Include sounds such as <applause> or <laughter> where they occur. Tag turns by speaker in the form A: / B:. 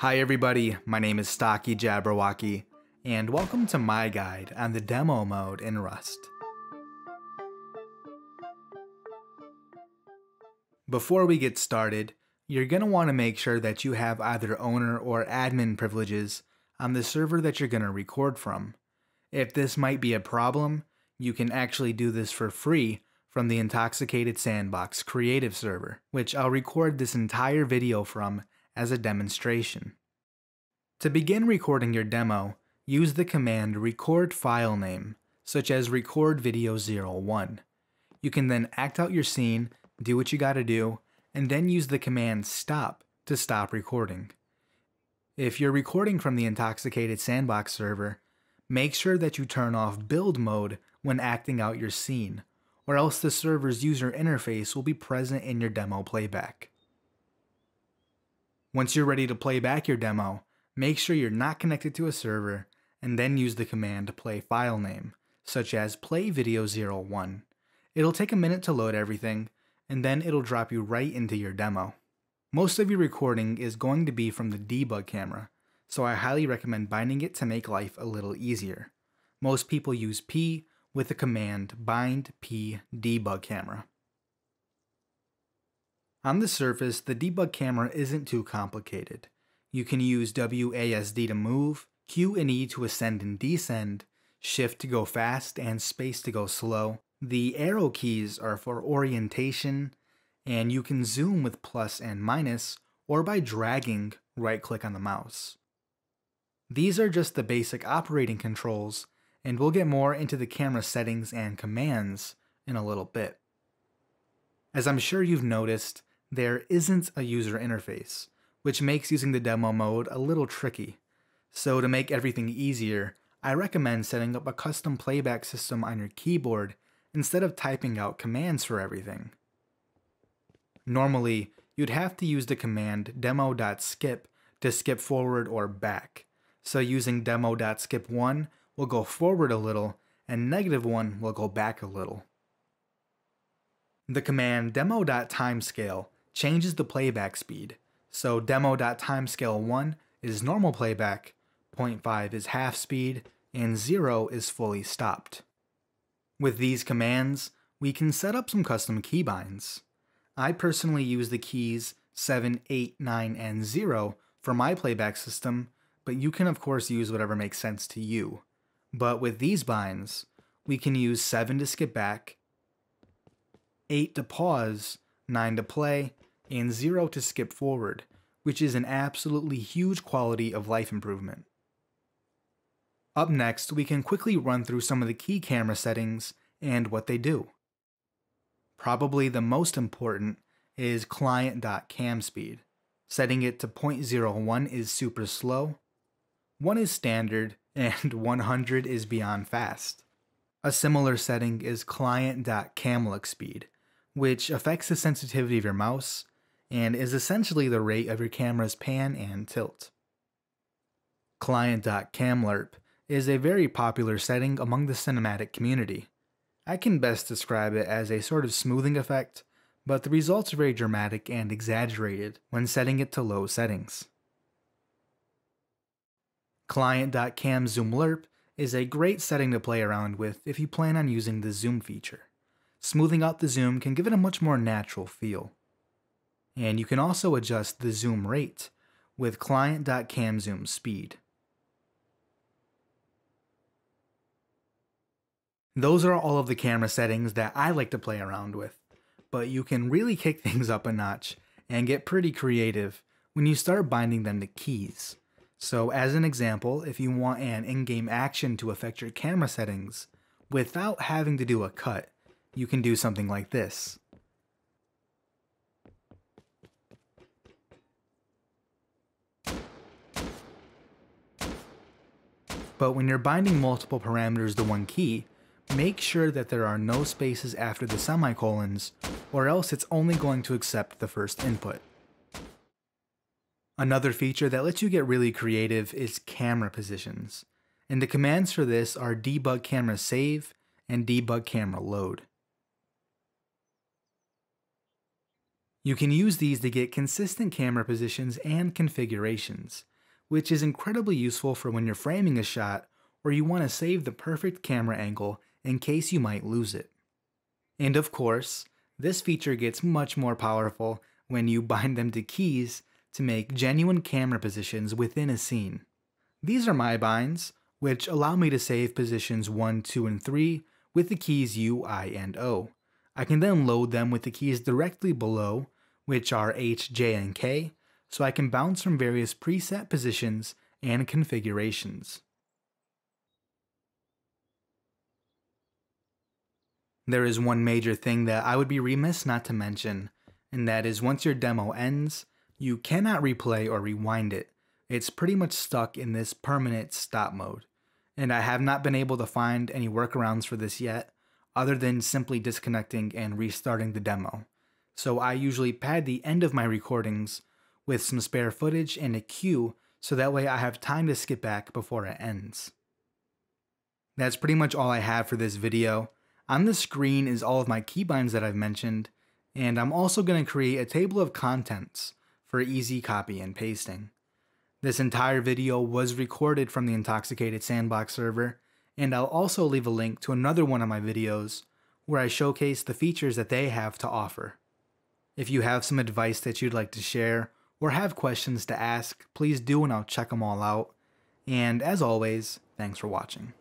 A: Hi everybody, my name is Stocky Jabberwocky, and welcome to my guide on the demo mode in Rust. Before we get started, you're going to want to make sure that you have either owner or admin privileges on the server that you're going to record from. If this might be a problem, you can actually do this for free from the Intoxicated Sandbox creative server, which I'll record this entire video from as a demonstration. To begin recording your demo, use the command record file name, such as record video 01. You can then act out your scene, do what you gotta do, and then use the command stop to stop recording. If you're recording from the Intoxicated Sandbox server, make sure that you turn off build mode when acting out your scene, or else the server's user interface will be present in your demo playback. Once you're ready to play back your demo, make sure you're not connected to a server, and then use the command play file name, such as play video 01. It'll take a minute to load everything, and then it'll drop you right into your demo. Most of your recording is going to be from the debug camera, so I highly recommend binding it to make life a little easier. Most people use P with the command bind p debug camera. On the surface, the debug camera isn't too complicated. You can use WASD to move, Q and E to ascend and descend, Shift to go fast, and Space to go slow. The arrow keys are for orientation, and you can zoom with plus and minus, or by dragging right click on the mouse. These are just the basic operating controls, and we'll get more into the camera settings and commands in a little bit. As I'm sure you've noticed, there isn't a user interface, which makes using the demo mode a little tricky. So to make everything easier, I recommend setting up a custom playback system on your keyboard instead of typing out commands for everything. Normally, you'd have to use the command demo.skip to skip forward or back, so using demo.skip1 will go forward a little, and negative 1 will go back a little. The command demo.timescale changes the playback speed, so demo.timescale1 is normal playback, 0.5 is half speed, and 0 is fully stopped. With these commands, we can set up some custom keybinds. I personally use the keys 7, 8, 9, and 0 for my playback system, but you can of course use whatever makes sense to you. But with these binds, we can use 7 to skip back, 8 to pause, 9 to play, and 0 to skip forward, which is an absolutely huge quality of life improvement. Up next, we can quickly run through some of the key camera settings and what they do. Probably the most important is client.cam speed. Setting it to 0.01 is super slow, 1 is standard, <laughs> and 100 is beyond fast. A similar setting is client.camlook speed, which affects the sensitivity of your mouse and is essentially the rate of your camera's pan and tilt. Client.camlerp is a very popular setting among the cinematic community. I can best describe it as a sort of smoothing effect, but the results are very dramatic and exaggerated when setting it to low settings. Client.camZoomLerp is a great setting to play around with if you plan on using the zoom feature. Smoothing out the zoom can give it a much more natural feel. And you can also adjust the zoom rate with client.camZoomSpeed. Those are all of the camera settings that I like to play around with, but you can really kick <laughs> things up a notch and get pretty creative when you start binding them to keys. So as an example, if you want an in-game action to affect your camera settings without having to do a cut, you can do something like this. But when you're binding multiple parameters to one key, make sure that there are no spaces after the semicolons, or else it's only going to accept the first input. Another feature that lets you get really creative is camera positions, and the commands for this are debug camera save and debug camera load. You can use these to get consistent camera positions and configurations, which is incredibly useful for when you're framing a shot or you want to save the perfect camera angle in case you might lose it. And of course, this feature gets much more powerful when you bind them to keys to make genuine camera positions within a scene. These are my binds, which allow me to save positions 1, 2, and 3 with the keys U, I, and O. I can then load them with the keys directly below which are H, J, and K, so I can bounce from various preset positions and configurations. There is one major thing that I would be remiss not to mention, and that is once your demo ends, you cannot replay or rewind it. It's pretty much stuck in this permanent stop mode, and I have not been able to find any workarounds for this yet, other than simply disconnecting and restarting the demo so I usually pad the end of my recordings with some spare footage and a cue so that way I have time to skip back before it ends. That's pretty much all I have for this video. On the screen is all of my keybinds that I've mentioned, and I'm also going to create a table of contents for easy copy and pasting. This entire video was recorded from the Intoxicated Sandbox server, and I'll also leave a link to another one of my videos where I showcase the features that they have to offer. If you have some advice that you'd like to share or have questions to ask, please do and I'll check them all out. And as always, thanks for watching.